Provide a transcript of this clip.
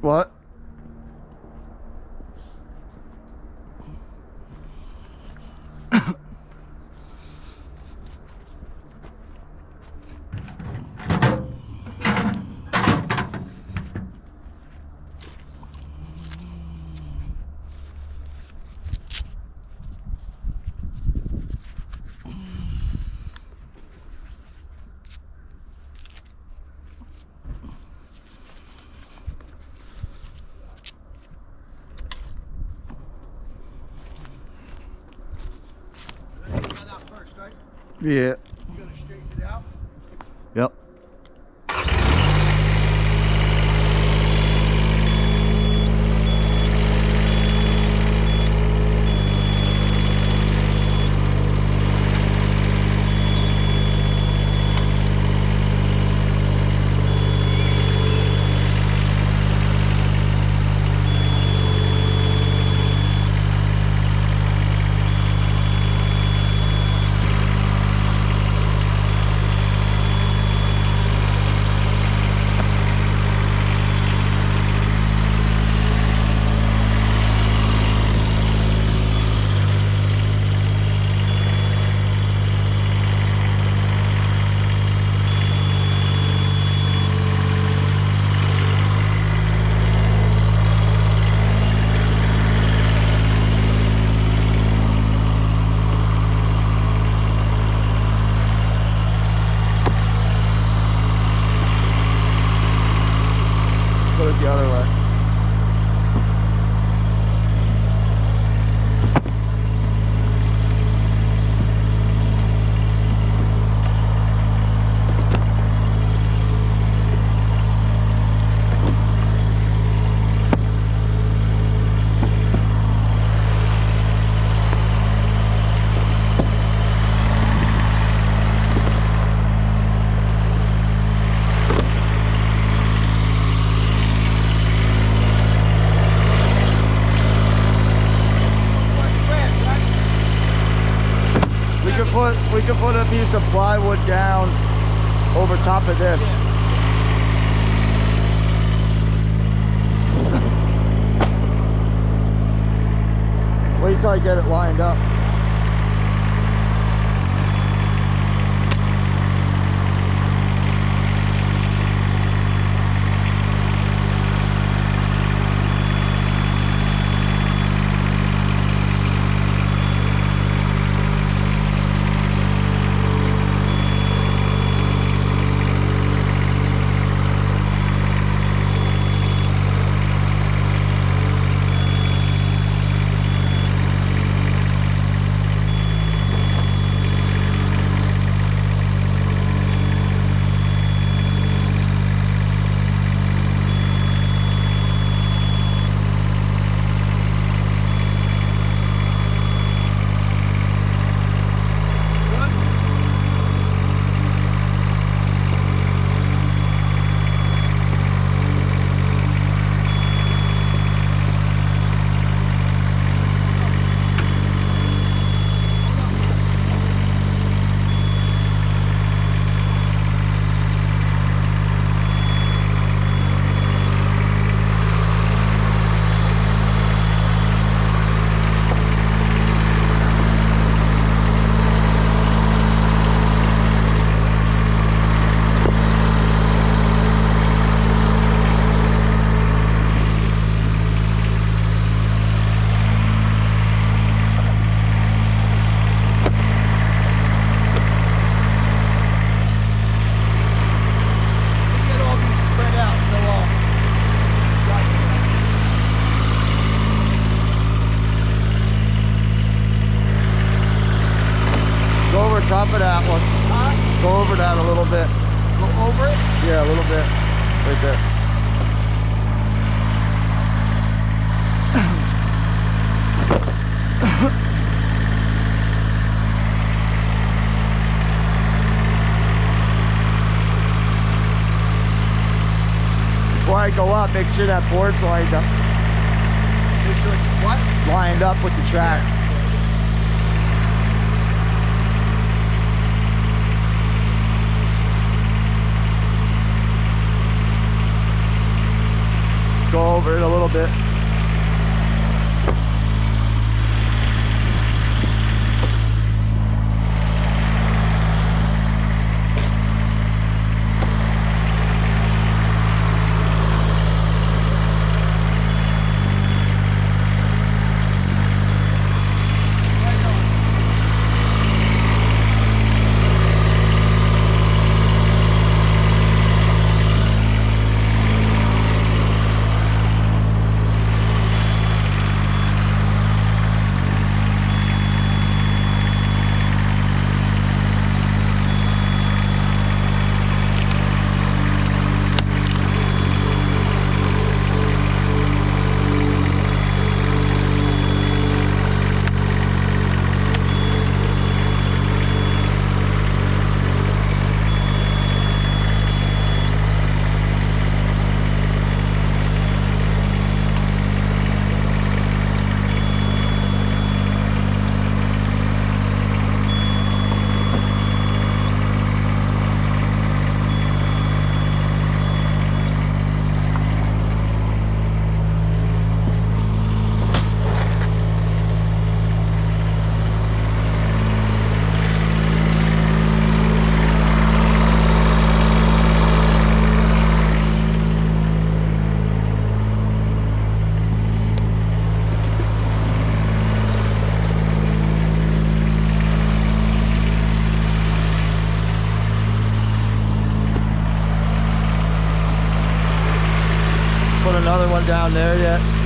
What? Yeah. You gonna straighten it out? Yep. Put it the other way. We could put we could put a piece of plywood down over top of this. Wait till I get it lined up. That a little bit. Go over it. Yeah, a little bit. Right there. Before I go up, make sure that board's lined up, Make sure it's what? lined up with the track. little down there yet,